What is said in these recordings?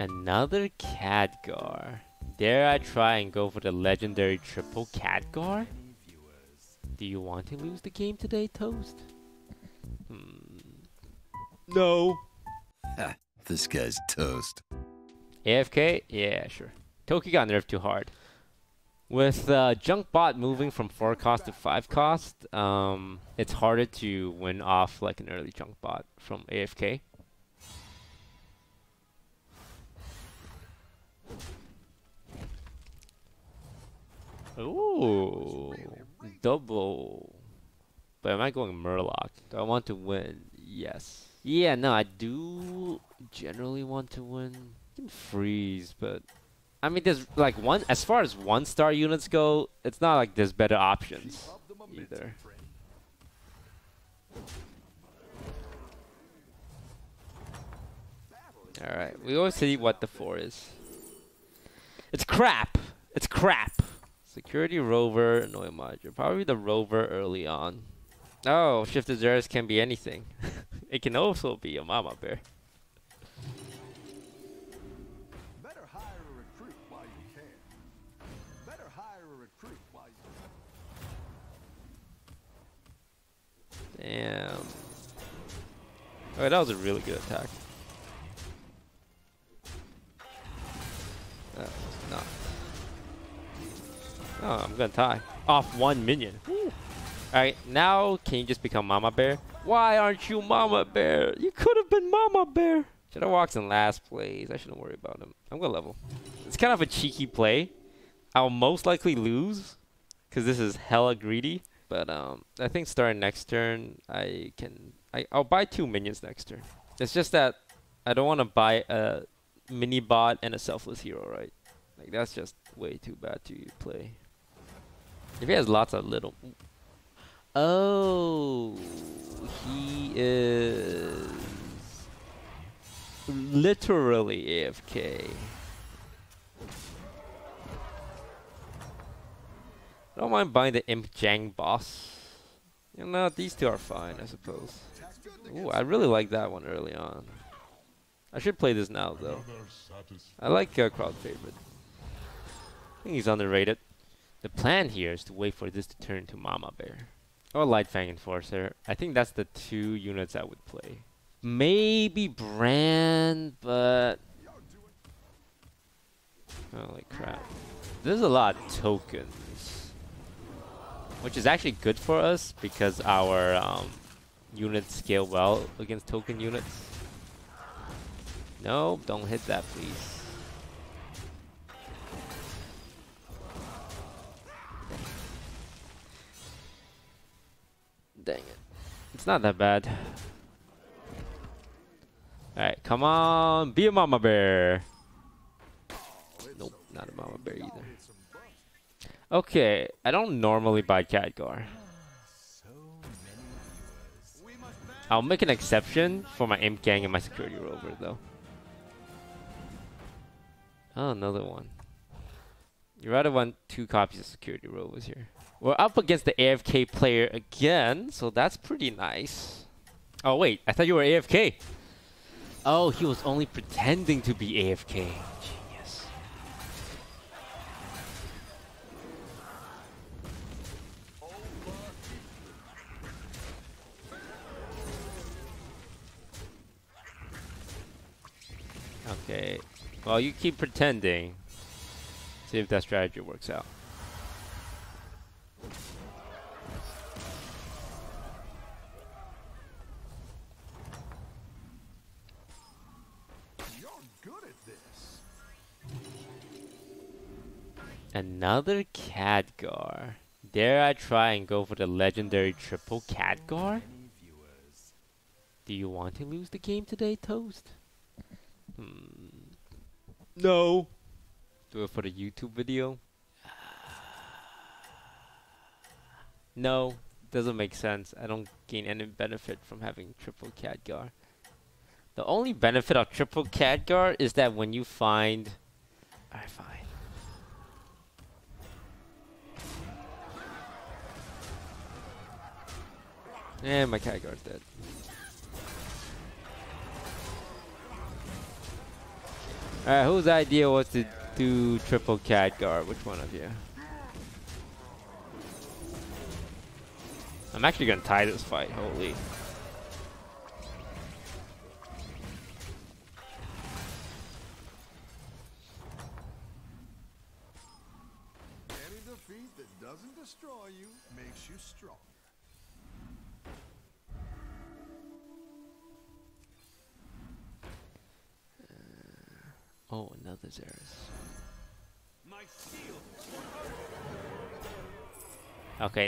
Another Khadgar. Dare I try and go for the legendary triple Khadgar? Do you want to lose the game today, Toast? Hmm. No. This guy's toast. AFK? Yeah, sure. Toki got nerfed too hard. With uh, Junk Bot moving from 4 cost to 5 cost, um, it's harder to win off like an early Junk Bot from AFK. Ooh, double. But am I going Murloc? Do I want to win? Yes. Yeah, no, I do generally want to win. I can freeze, but I mean, there's like one as far as one star units go, it's not like there's better options either. All right, we always see what the four is. It's crap. It's crap. Security rover, Noimodger. Probably the rover early on. Oh, Shifter Zerus can be anything. it can also be a mama bear. Better hire a recruit while you can. Better hire a recruit while you Damn. Okay, that was a really good attack. That was not. Oh, I'm gonna tie. Off one minion. Alright, now can you just become Mama Bear? Why aren't you Mama Bear? You could have been Mama Bear. Shadow Walk's in last place. I shouldn't worry about him. I'm gonna level. It's kind of a cheeky play. I'll most likely lose because this is hella greedy. But um, I think starting next turn, I can. I, I'll buy two minions next turn. It's just that I don't want to buy a mini bot and a selfless hero, right? Like that's just way too bad to play. If he has lots of little. Oh, he is literally AFK. I don't mind buying the Imp Gang Boss. You know, these two are fine, I suppose. Ooh, I really like that one early on. I should play this now, though. I like uh, crowd favorite. I think he's underrated. The plan here is to wait for this to turn to Mama Bear. Or Lightfang Enforcer. I think that's the two units I would play. Maybe Brand, but... Holy crap. There's a lot of tokens. Which is actually good for us because our um, units scale well against token units. No, don't hit that please. Dang it. It's not that bad. Alright, come on. Be a mama bear. Nope, not a mama bear either. Okay, I don't normally buy Khadgar. I'll make an exception for my Imp Gang and my Security Rover, though. Oh, another one. You rather want two copies of Security Rovers here. We're up against the AFK player again, so that's pretty nice. Oh wait, I thought you were AFK. Oh, he was only pretending to be AFK. Genius. Okay. Well, you keep pretending. See if that strategy works out. Another Khadgar. Dare I try and go for the legendary triple Khadgar? Do you want to lose the game today, Toast? Hmm. No. Do it for the YouTube video? No, doesn't make sense. I don't gain any benefit from having triple Khadgar. The only benefit of triple Khadgar is that when you find... Alright, fine. And my Khadgar's dead. Alright, whose idea was to do triple Khadgar? Which one of you? I'm actually gonna tie this fight, holy.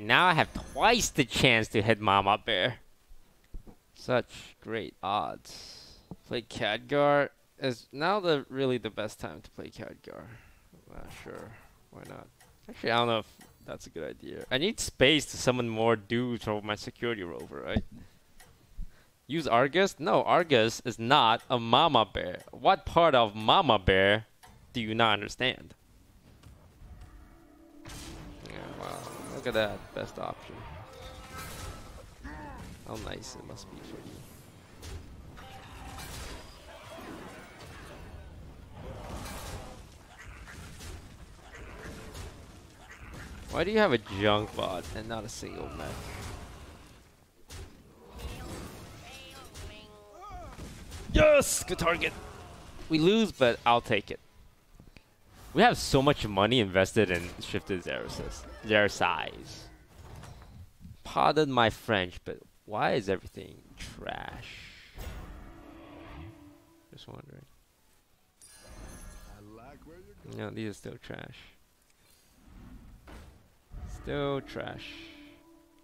Now I have twice the chance to hit Mama Bear. Such great odds. Play Khadgar is now the really the best time to play Khadgar. Not sure, why not? Actually, I don't know if that's a good idea. I need space to summon more dudes for my security rover, right? Use Argus? No, Argus is not a mama bear. What part of mama bear do you not understand? Yeah, wow. Look at that. Best option. How nice it must be for you. Why do you have a junk bot and not a single mech? Yes! Good target. We lose, but I'll take it. We have so much money invested in Shifter Zerus. Their size. Pardon my French, but why is everything trash? Just wondering. No, these are still trash. Still trash.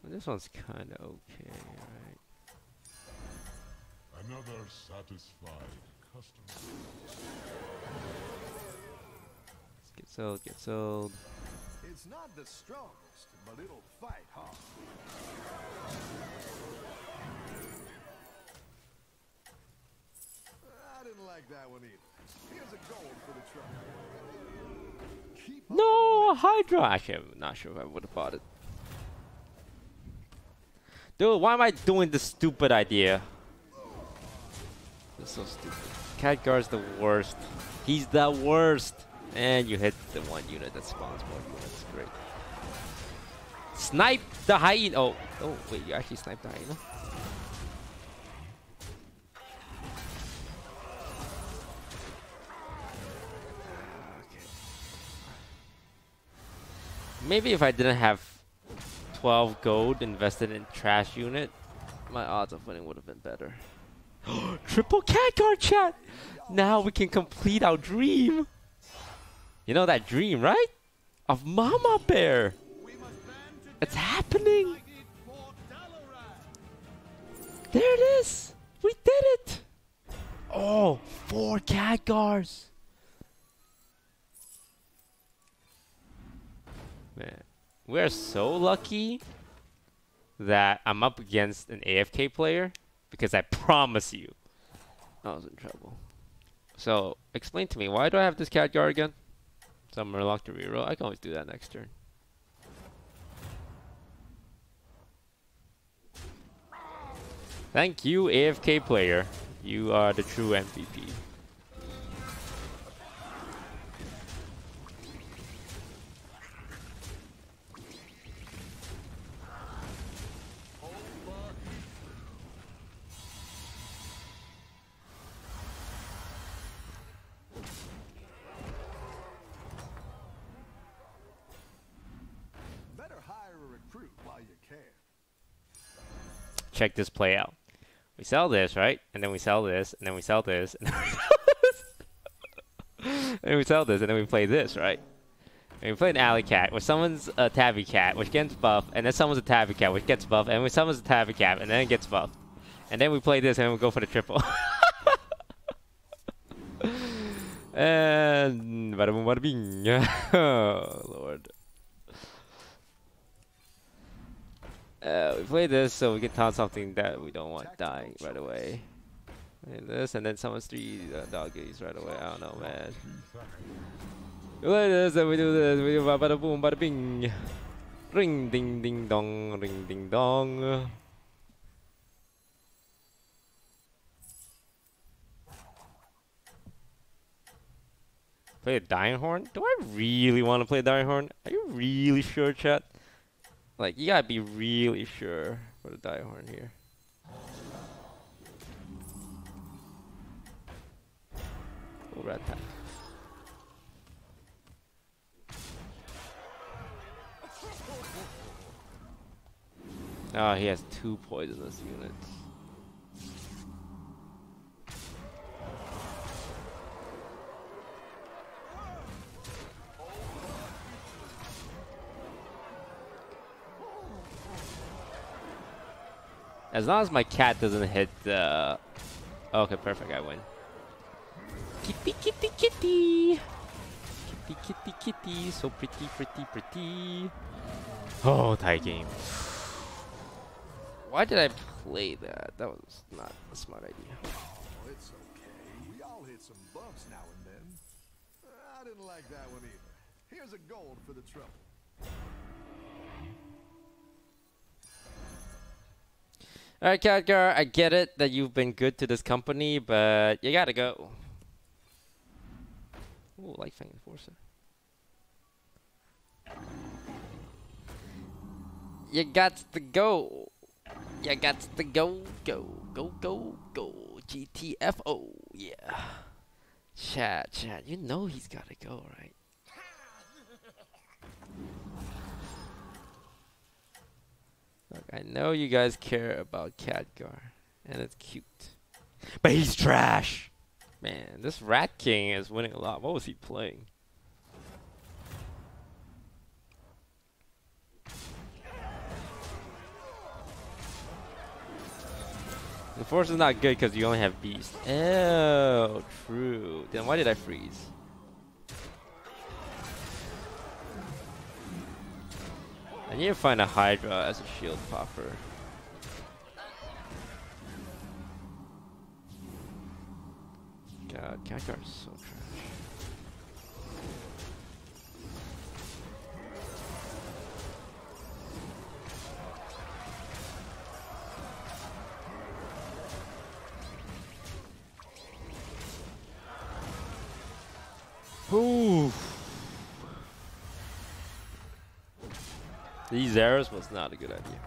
Well, this one's kind of okay, right? Another satisfied customer. Let's get sold, get sold. It's not the strongest, but it'll fight hard. I didn't like that one either. Here's a gold for the trouble. Keep No, Hydra! Actually, I'm not sure if I would have bought it. Dude, why am I doing this stupid idea? This is so stupid. Khadgar's the worst. He's the worst. And you hit the one unit that spawns more units. Great. Snipe the hyena. Oh, oh, wait, you actually sniped the hyena? Ah, Maybe if I didn't have 12 gold invested in trash unit, my odds of winning would have been better. Triple Khadgar chat! Now we can complete our dream! You know that dream, right? Of Mama Bear! It's happening! There it is! We did it! Oh, four Khadgars! Man, we're so lucky that I'm up against an AFK player because I promise you, I was in trouble. So, explain to me, why do I have this Khadgar again? So I'm to reroll. I can always do that next turn. Thank you, AFK player. You are the true MVP. Check this play out. We sell this, right? And then we sell this, and then we sell this, and then we sell this. and we sell this, and then we play this, right? And we play an alley cat, which summons a tabby cat, which gets buffed, and then summons a tabby cat, which gets buffed, and we summons a tabby cat, and then it gets buffed. And then we play this, and we go for the triple. and bada boom, bada bing. oh, Lord. Uh, we play this so we can taunt something that we don't want dying right away. And this, and then summons three uh, doggies right away. I don't know, man. We play this, and we do this. We do ba- bada boom, bada bing. Ring, ding, ding, dong. Ring, ding, dong. Play a Dying Horn? Do I really want to play Dying Horn? Are you really sure, chat? Like, you gotta be really sure for the die Horn here. Oh, Rat Pack. Oh, he has two poisonous units. As long as my cat doesn't hit the... Okay, perfect, I win. Kitty, kitty, kitty! Kitty, kitty, kitty, so pretty, pretty, pretty. Oh, tie game. Why did I play that? That was not a smart idea. Oh, it's okay. We all hit some bumps now and then. I didn't like that one either. Here's a gold for the trouble. Alright, Khadgar, I get it that you've been good to this company, but you gotta go. Ooh, Lightfang Enforcer. You got to go. You got to go, go, go, go, go. GTFO, yeah. Chat, chat, you know he's gotta go, right? I know you guys care about Khadgar, and it's cute. But he's trash! Man, this Rat King is winning a lot. What was he playing? The force is not good because you only have beast. Oh, true. Then why did I freeze? I need to find a Hydra as a shield popper. God, Khadgar is so trash. These arrows was not a good idea.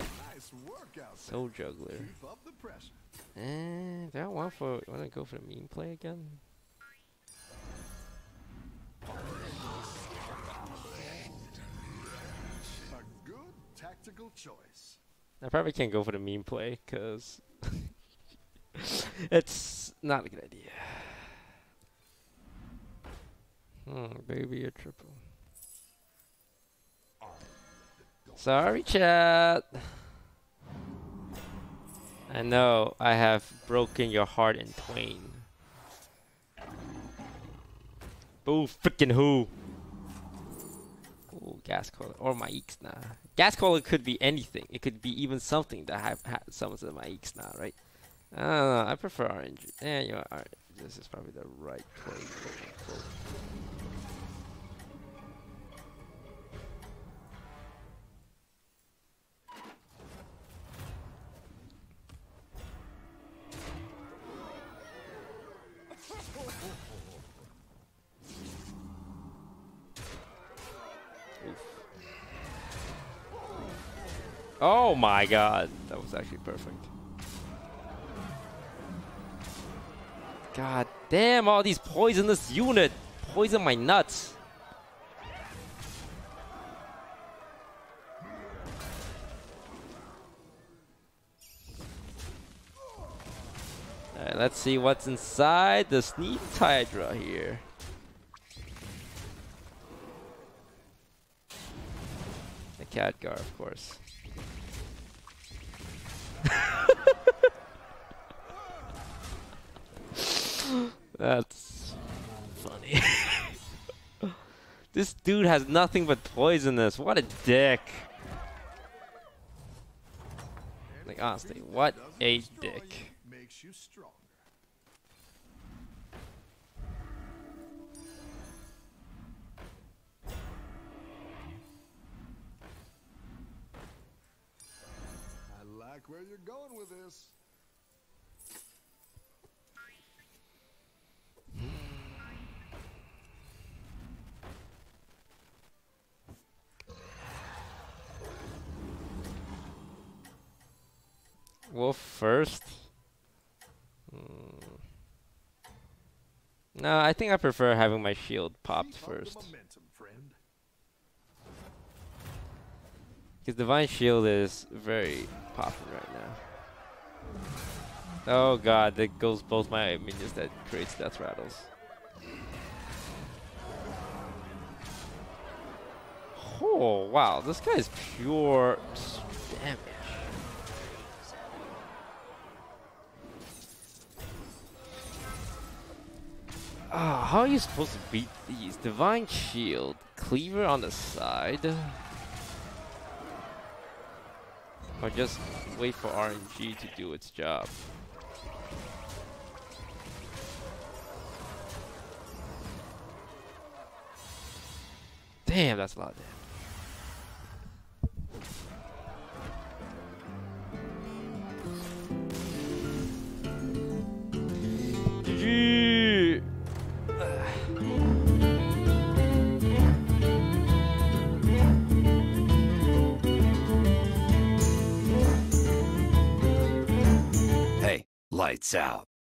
Nice juggler. Keep up the. And do I want for want to go for the meme play again? A good tactical choice. I probably can't go for the meme play because it's not a good idea. Hmm, baby, a triple. Sorry, chat. I know I have broken your heart in twain. Boo, freaking who? Ooh, Ghastcoiler or my Ixna. Ghastcoiler could be anything. It could be even something that have had summons of Maexxna, right? I don't know. I prefer orange. Yeah, you are. This is probably the right play. Oh my god, that was actually perfect. God damn, all these poisonous unit poison my nuts. Alright, let's see what's inside the Sneak Hydra here. The Khadgar, of course. This dude has nothing but poisonous. What a dick. Like honestly, what a dick. Makes you stronger. I like where you're going with this. Wolf first. Hmm. No, I think I prefer having my shield popped Keep up the first. Because Divine Shield is very popping right now. Oh god, that goes both my minions that creates death rattles. Oh wow, this guy is pure damage. Ah, how are you supposed to beat these? Divine Shield, Cleaver on the side. Or just wait for RNG to do its job. Damn, that's a lot of damage. Lights out.